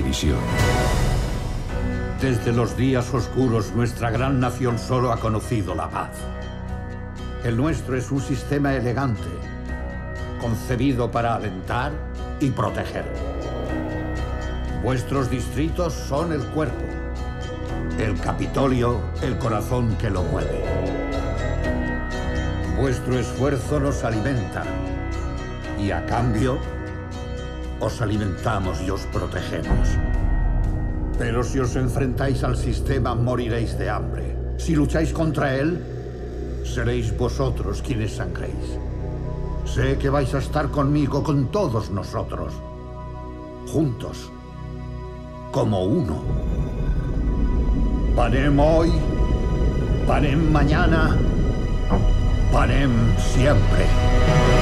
invasión. Desde los días oscuros, nuestra gran nación solo ha conocido la paz. El nuestro es un sistema elegante, concebido para alentar y proteger. Vuestros distritos son el cuerpo, el Capitolio, el corazón que lo mueve. Vuestro esfuerzo nos alimenta y a cambio os alimentamos y os protegemos. Pero si os enfrentáis al sistema, moriréis de hambre. Si lucháis contra él, seréis vosotros quienes sangréis. Sé que vais a estar conmigo, con todos nosotros. Juntos. Como uno. Panem hoy. Panem mañana. Panem siempre.